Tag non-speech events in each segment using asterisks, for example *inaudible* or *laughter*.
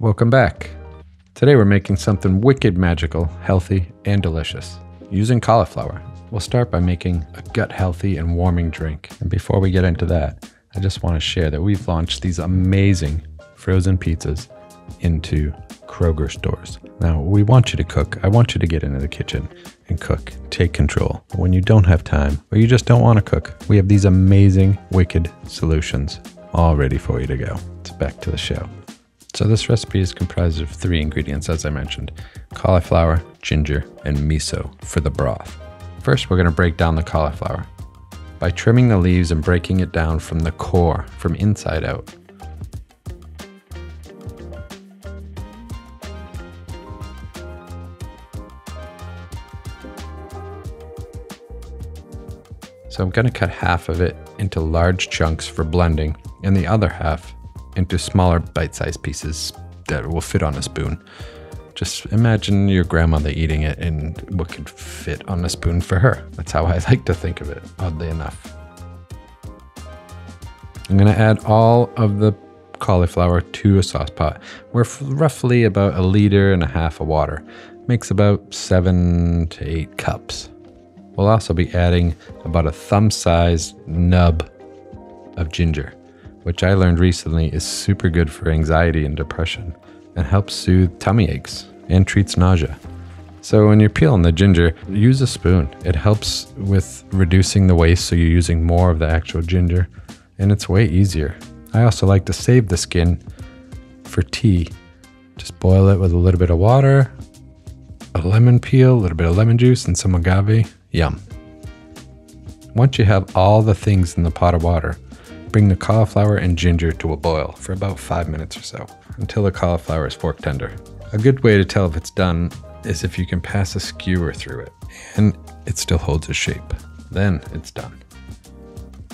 Welcome back. Today we're making something wicked magical, healthy, and delicious using cauliflower. We'll start by making a gut healthy and warming drink. And before we get into that, I just want to share that we've launched these amazing frozen pizzas into Kroger stores. Now, we want you to cook. I want you to get into the kitchen and cook. Take control. But when you don't have time or you just don't want to cook, we have these amazing, wicked solutions all ready for you to go. It's back to the show. So, this recipe is comprised of three ingredients, as I mentioned cauliflower, ginger, and miso for the broth. First, we're going to break down the cauliflower by trimming the leaves and breaking it down from the core, from inside out. So I'm going to cut half of it into large chunks for blending and the other half into smaller bite-sized pieces that will fit on a spoon. Just imagine your grandmother eating it and what could fit on a spoon for her. That's how I *laughs* like to think of it, oddly enough. I'm going to add all of the cauliflower to a sauce pot. We're roughly about a liter and a half of water. Makes about seven to eight cups. We'll also be adding about a thumb sized nub of ginger, which I learned recently is super good for anxiety and depression and helps soothe tummy aches and treats nausea. So when you're peeling the ginger, use a spoon. It helps with reducing the waste so you're using more of the actual ginger and it's way easier. I also like to save the skin for tea. Just boil it with a little bit of water, a lemon peel, a little bit of lemon juice, and some agave. Yum. Once you have all the things in the pot of water, bring the cauliflower and ginger to a boil for about five minutes or so until the cauliflower is fork tender. A good way to tell if it's done is if you can pass a skewer through it and it still holds its shape. Then it's done.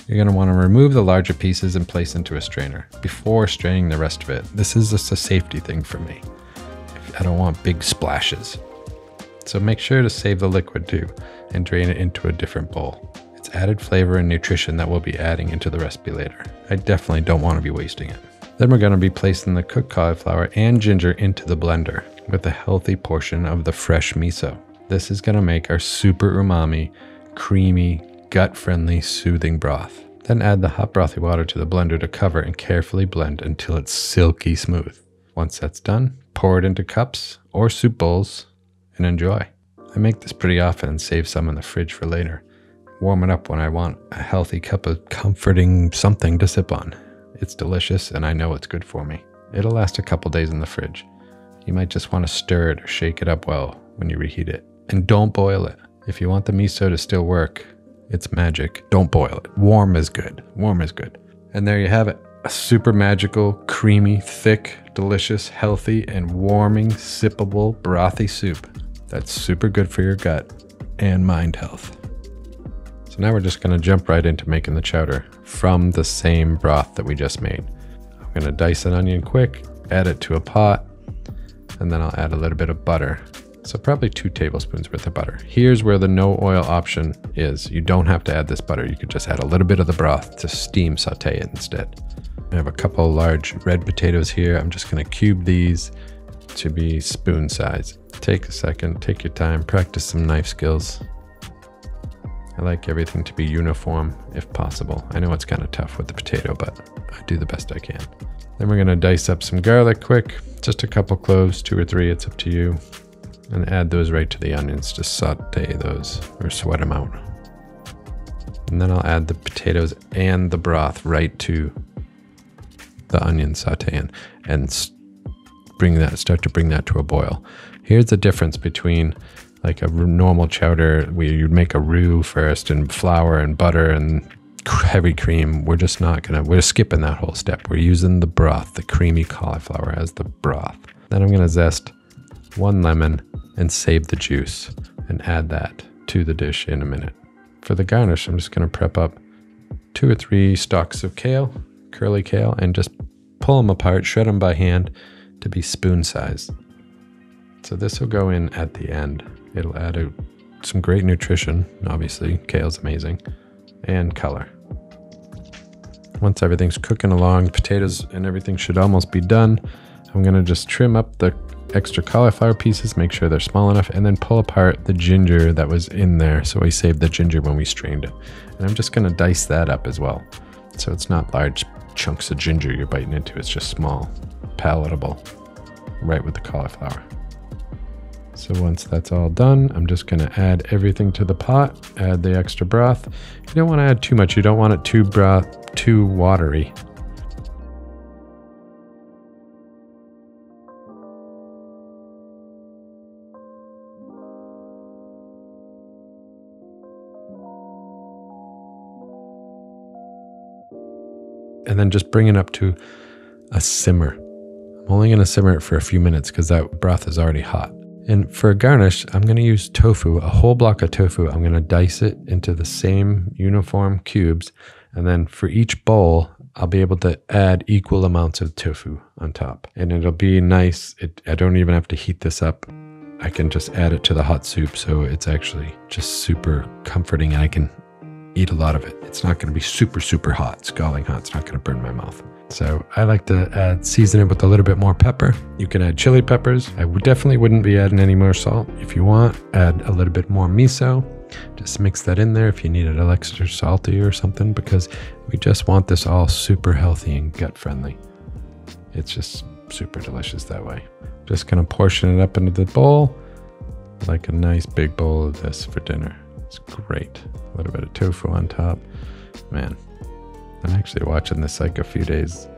You're going to want to remove the larger pieces and place into a strainer before straining the rest of it. This is just a safety thing for me. I don't want big splashes. So make sure to save the liquid too and drain it into a different bowl. It's added flavor and nutrition that we'll be adding into the recipe later. I definitely don't want to be wasting it. Then we're going to be placing the cooked cauliflower and ginger into the blender with a healthy portion of the fresh miso. This is going to make our super umami, creamy, gut friendly, soothing broth. Then add the hot brothy water to the blender to cover and carefully blend until it's silky smooth. Once that's done, pour it into cups or soup bowls and enjoy. I make this pretty often and save some in the fridge for later. Warm it up when I want a healthy cup of comforting something to sip on. It's delicious and I know it's good for me. It'll last a couple days in the fridge. You might just want to stir it or shake it up well when you reheat it. And don't boil it. If you want the miso to still work, it's magic. Don't boil it. Warm is good. Warm is good. And there you have it. A super magical, creamy, thick, delicious, healthy, and warming, sippable, brothy soup that's super good for your gut and mind health. So now we're just going to jump right into making the chowder from the same broth that we just made. I'm going to dice an onion quick, add it to a pot, and then I'll add a little bit of butter. So probably two tablespoons worth of butter. Here's where the no oil option is. You don't have to add this butter. You could just add a little bit of the broth to steam saute it instead. I have a couple large red potatoes here. I'm just going to cube these to be spoon size. Take a second, take your time, practice some knife skills. I like everything to be uniform if possible. I know it's kind of tough with the potato, but I do the best I can. Then we're gonna dice up some garlic quick, just a couple cloves, two or three, it's up to you. And add those right to the onions, just saute those or sweat them out. And then I'll add the potatoes and the broth right to the onion saute and, and bring that, start to bring that to a boil. Here's the difference between like a normal chowder where you'd make a roux first and flour and butter and heavy cream. We're just not gonna, we're skipping that whole step. We're using the broth, the creamy cauliflower as the broth. Then I'm gonna zest one lemon and save the juice and add that to the dish in a minute. For the garnish, I'm just gonna prep up two or three stalks of kale, curly kale, and just pull them apart, shred them by hand to be spoon sized. So this will go in at the end. It'll add a, some great nutrition, obviously, kale's amazing, and color. Once everything's cooking along, potatoes and everything should almost be done. I'm gonna just trim up the extra cauliflower pieces, make sure they're small enough, and then pull apart the ginger that was in there. So we saved the ginger when we strained it. And I'm just gonna dice that up as well. So it's not large chunks of ginger you're biting into, it's just small, palatable, right with the cauliflower. So once that's all done, I'm just gonna add everything to the pot, add the extra broth. You don't wanna add too much, you don't want it too broth, too watery. and then just bring it up to a simmer. I'm only to simmer it for a few minutes because that broth is already hot. And for a garnish, I'm going to use tofu, a whole block of tofu. I'm going to dice it into the same uniform cubes. And then for each bowl, I'll be able to add equal amounts of tofu on top. And it'll be nice. It, I don't even have to heat this up. I can just add it to the hot soup. So it's actually just super comforting and I can eat a lot of it. It's not going to be super, super hot, scalding hot. It's not going to burn my mouth. So I like to add, season it with a little bit more pepper. You can add chili peppers. I definitely wouldn't be adding any more salt. If you want, add a little bit more miso. Just mix that in there if you need it a little extra salty or something, because we just want this all super healthy and gut friendly. It's just super delicious that way. Just gonna portion it up into the bowl, like a nice big bowl of this for dinner. It's great. A little bit of tofu on top. Man, I'm actually watching this like a few days,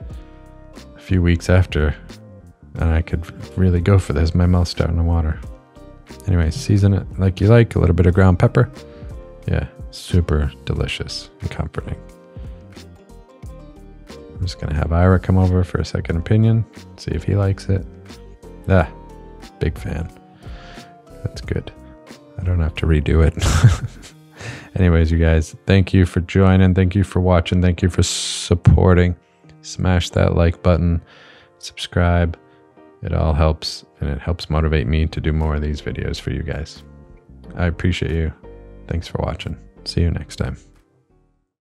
a few weeks after, and I could really go for this. My mouth's starting to water. Anyway, season it like you like. A little bit of ground pepper. Yeah, super delicious and comforting. I'm just gonna have Ira come over for a second opinion, see if he likes it. Ah, big fan. That's good. I don't have to redo it. *laughs* Anyways, you guys, thank you for joining. Thank you for watching. Thank you for supporting. Smash that like button, subscribe. It all helps and it helps motivate me to do more of these videos for you guys. I appreciate you. Thanks for watching. See you next time.